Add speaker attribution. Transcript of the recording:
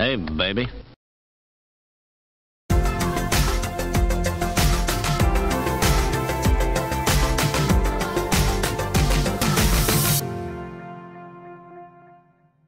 Speaker 1: Hey, baby.